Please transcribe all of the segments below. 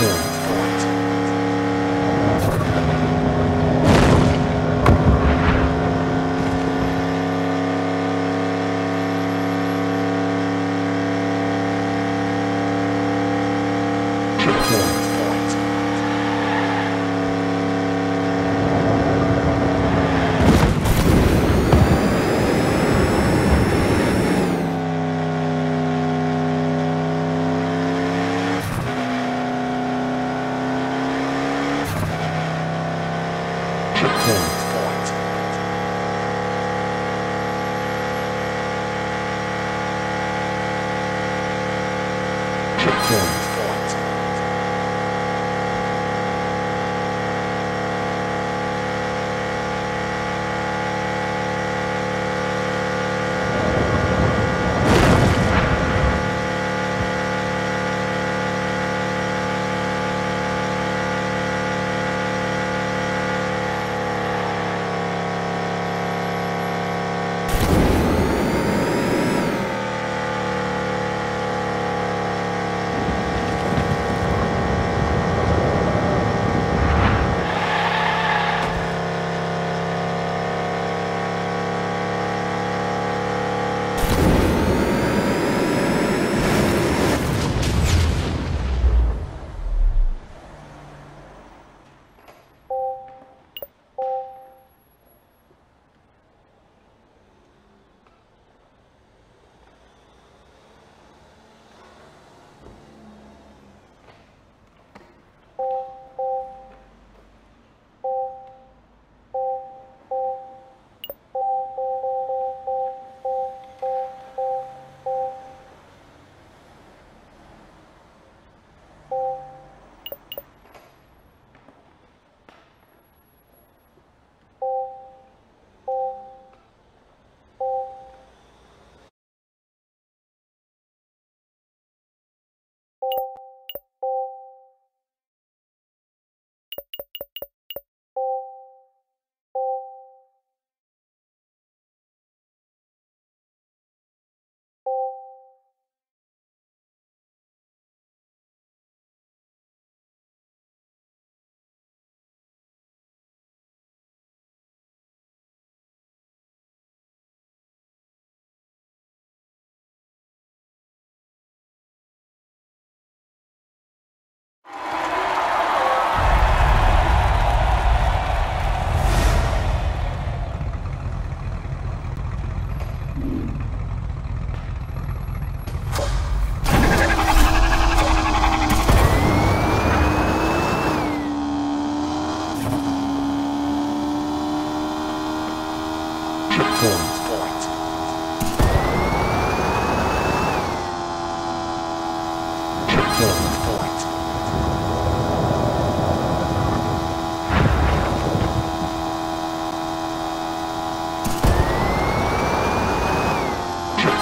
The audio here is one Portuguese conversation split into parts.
Ponto. platform.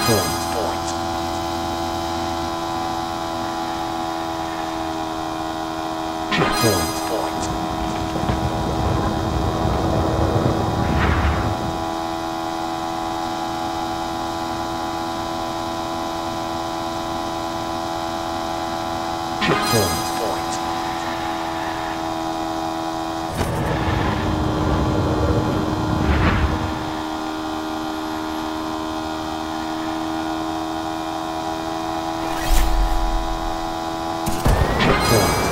platform. 对